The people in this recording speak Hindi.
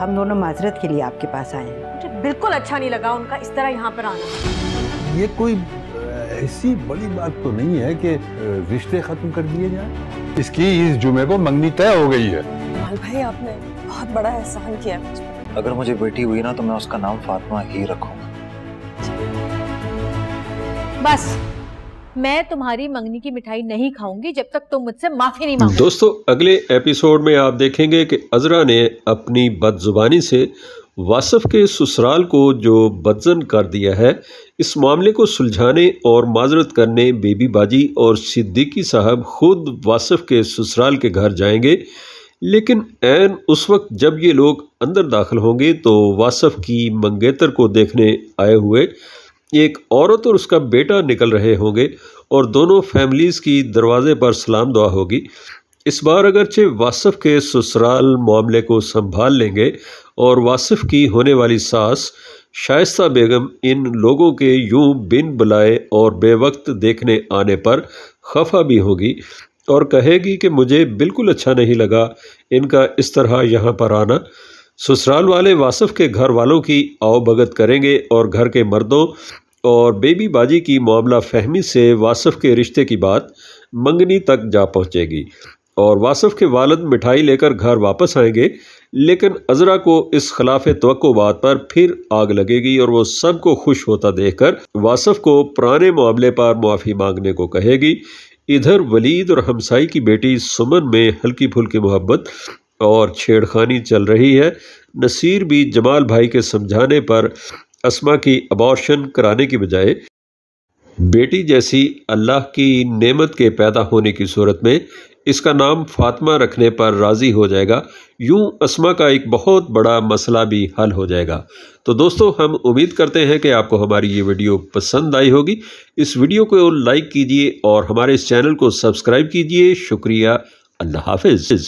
हम दोनों माजरत के लिए आपके पास आए हैं। मुझे बिल्कुल अच्छा नहीं लगा उनका इस तरह यहाँ पर आना। ये कोई ऐसी बड़ी बात तो नहीं है कि रिश्ते खत्म कर दिए जाए। इसकी इस जुमे को मंगनी तय हो गई है। भाई आपने बहुत बड़ा एहसान किया। है अगर मुझे बेटी हुई ना तो मैं उसका नाम फातिमा ही रखूँगा। बस। मैं तुम्हारी मंगनी की मिठाई नहीं खाऊँगी जब तक तुम मुझसे माफ़ी नहीं मांगो दोस्तों, अगले एपिसोड में आप देखेंगे कि अजरा ने अपनी बदजुबानी से वासफ के ससुराल को जो बदजन कर दिया है, इस मामले को सुलझाने और माजरत करने बेबी बाजी और सिद्दीकी साहब खुद वासफ के ससुराल के घर जाएँगे। लेकिन एन उस वक्त जब ये लोग अंदर दाखिल होंगे तो वासफ की मंगेतर को देखने आए हुए एक औरत और उसका बेटा निकल रहे होंगे और दोनों फैमिलीज़ की दरवाजे पर सलाम दुआ होगी। इस बार अगरचे वासफ के ससुराल मामले को संभाल लेंगे और वासफ की होने वाली सास शाइस्ता बेगम इन लोगों के यूँ बिन बुलाए और बेवक्त देखने आने पर खफा भी होगी और कहेगी कि मुझे बिल्कुल अच्छा नहीं लगा, इनका इस तरह यहाँ पर आना। ससुराल वाले वासफ के घर वालों की आओ भगत करेंगे और घर के मर्दों और बेबी बाजी की मामला फहमी से वासफ के रिश्ते की बात मंगनी तक जा पहुँचेगी। और वासफ के वालद मिठाई लेकर घर वापस आएँगे, लेकिन अजरा को इस खिलाफ तो बात पर फिर आग लगेगी और वो सबको खुश होता देखकर वासफ को पुराने मामले पर मुआफ़ी मांगने को कहेगी। इधर वलीद और हमसाई की बेटी सुमन में हल्की फुल्की मोहब्बत और छेड़खानी चल रही है। नसीर भी जमाल भाई के समझाने पर असमा की अबॉर्शन कराने की बजाय बेटी जैसी अल्लाह की नेमत के पैदा होने की सूरत में इसका नाम फातिमा रखने पर राज़ी हो जाएगा। यूँ असमा का एक बहुत बड़ा मसला भी हल हो जाएगा। तो दोस्तों, हम उम्मीद करते हैं कि आपको हमारी ये वीडियो पसंद आई होगी। इस वीडियो को लाइक कीजिए और हमारे इस चैनल को सब्सक्राइब कीजिए। शुक्रिया। अल्लाह हाफिज़।